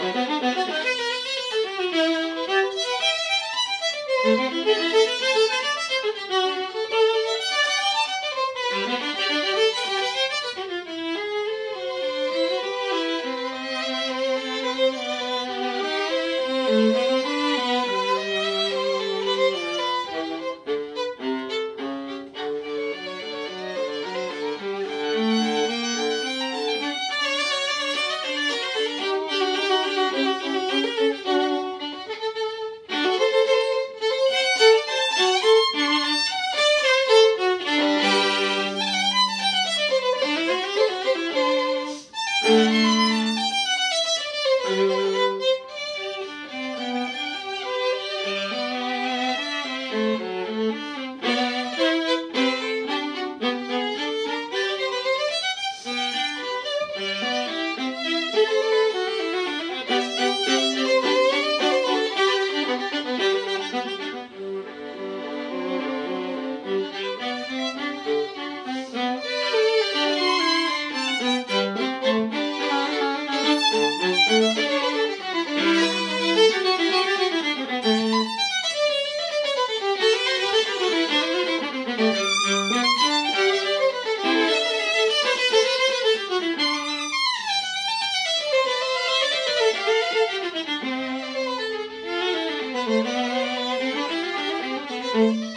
Música Mm-hmm.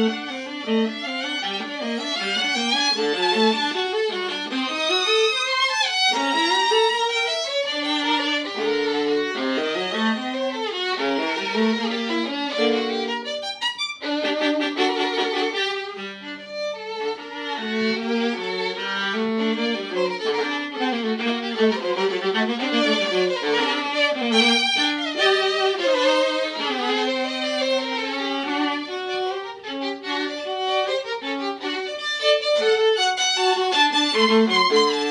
Música Música